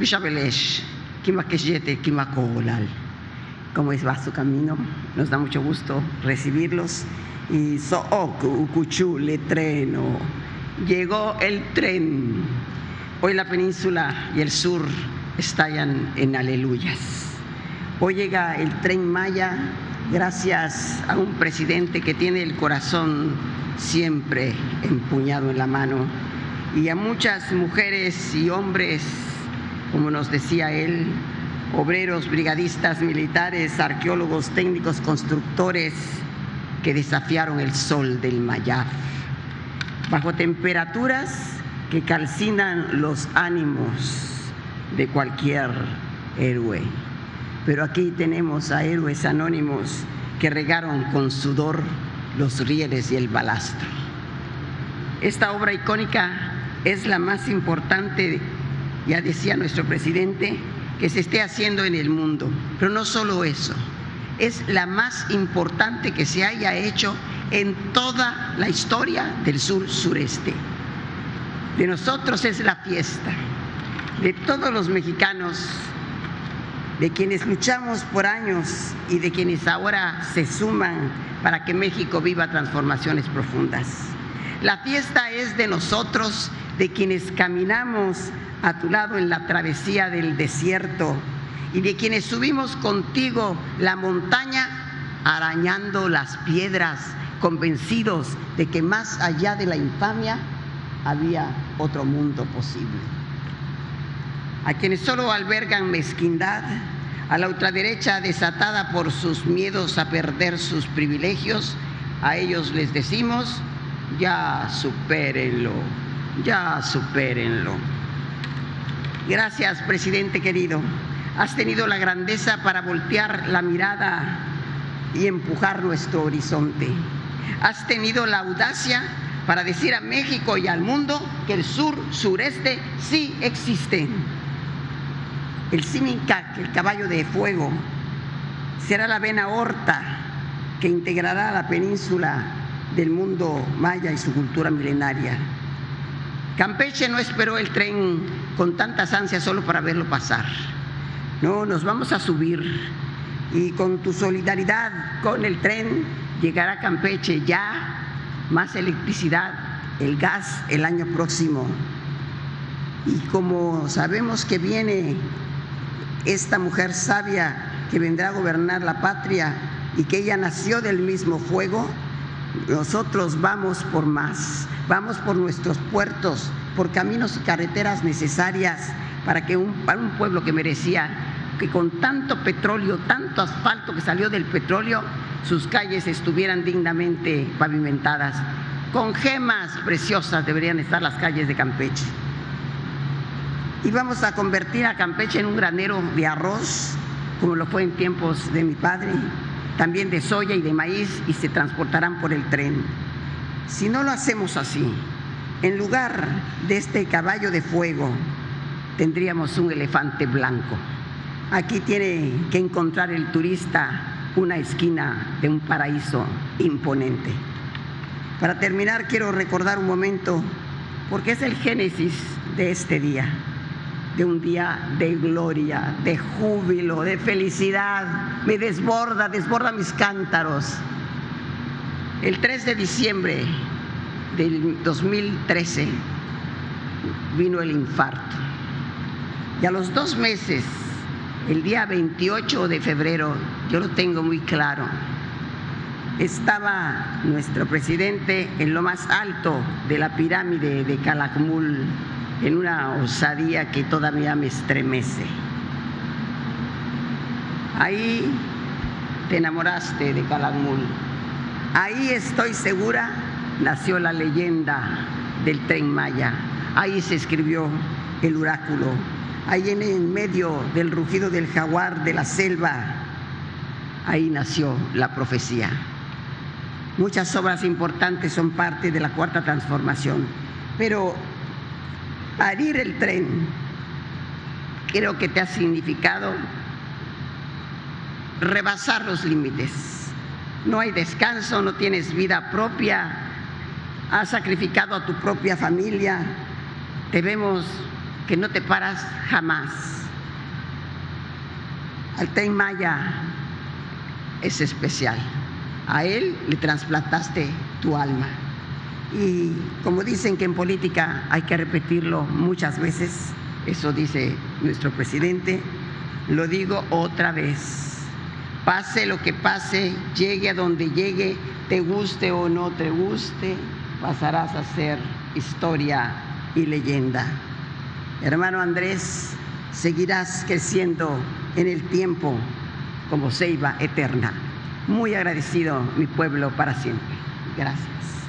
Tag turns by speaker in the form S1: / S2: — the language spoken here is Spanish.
S1: Bishabelesh, Kimakeshete, Kimakolal. ¿Cómo va su camino? Nos da mucho gusto recibirlos. Y Sook, Ukuchu, Letreno. Llegó el tren. Hoy la península y el sur estallan en aleluyas. Hoy llega el tren Maya gracias a un presidente que tiene el corazón siempre empuñado en la mano y a muchas mujeres y hombres, como nos decía él, obreros, brigadistas, militares, arqueólogos, técnicos, constructores que desafiaron el sol del Mayaf. Bajo temperaturas que calcinan los ánimos de cualquier héroe. Pero aquí tenemos a héroes anónimos que regaron con sudor los rieles y el balastro. Esta obra icónica es la más importante, ya decía nuestro presidente, que se esté haciendo en el mundo. Pero no solo eso, es la más importante que se haya hecho en toda la historia del sur sureste. De nosotros es la fiesta, de todos los mexicanos, de quienes luchamos por años y de quienes ahora se suman para que México viva transformaciones profundas. La fiesta es de nosotros, de quienes caminamos a tu lado en la travesía del desierto y de quienes subimos contigo la montaña arañando las piedras, convencidos de que más allá de la infamia había otro mundo posible. A quienes solo albergan mezquindad, a la ultraderecha desatada por sus miedos a perder sus privilegios, a ellos les decimos, ya supérenlo, ya supérenlo. Gracias, presidente querido. Has tenido la grandeza para voltear la mirada y empujar nuestro horizonte. Has tenido la audacia para decir a México y al mundo que el sur sureste sí existe. El Simincac, el caballo de fuego, será la vena horta que integrará la península del mundo maya y su cultura milenaria. Campeche no esperó el tren con tantas ansias solo para verlo pasar. No, nos vamos a subir y con tu solidaridad con el tren llegará Campeche ya más electricidad, el gas el año próximo. Y como sabemos que viene esta mujer sabia que vendrá a gobernar la patria y que ella nació del mismo fuego, nosotros vamos por más, vamos por nuestros puertos, por caminos y carreteras necesarias para que un, un pueblo que merecía que con tanto petróleo, tanto asfalto que salió del petróleo, sus calles estuvieran dignamente pavimentadas. Con gemas preciosas deberían estar las calles de Campeche. Y vamos a convertir a Campeche en un granero de arroz, como lo fue en tiempos de mi padre, también de soya y de maíz, y se transportarán por el tren. Si no lo hacemos así, en lugar de este caballo de fuego, tendríamos un elefante blanco. Aquí tiene que encontrar el turista una esquina de un paraíso imponente. Para terminar, quiero recordar un momento, porque es el génesis de este día, de un día de gloria, de júbilo, de felicidad. Me desborda, desborda mis cántaros. El 3 de diciembre del 2013 vino el infarto. Y a los dos meses, el día 28 de febrero, yo lo tengo muy claro, estaba nuestro presidente en lo más alto de la pirámide de Calakmul, en una osadía que todavía me estremece. Ahí te enamoraste de Calakmul. Ahí estoy segura nació la leyenda del tren Maya. Ahí se escribió el oráculo. Ahí en, medio del rugido del jaguar de la selva, ahí nació la profecía. Muchas obras importantes son parte de la cuarta transformación, pero parir el tren creo que te ha significado rebasar los límites. No hay descanso, no tienes vida propia, has sacrificado a tu propia familia, te vemos que no te paras jamás. Al Tren Maya es especial. A él le trasplantaste tu alma. Y como dicen que en política hay que repetirlo muchas veces, eso dice nuestro presidente, lo digo otra vez. Pase lo que pase, llegue a donde llegue, te guste o no te guste, pasarás a ser historia y leyenda. Hermano Andrés, seguirás creciendo en el tiempo como ceiba eterna. Muy agradecido mi pueblo para siempre. Gracias.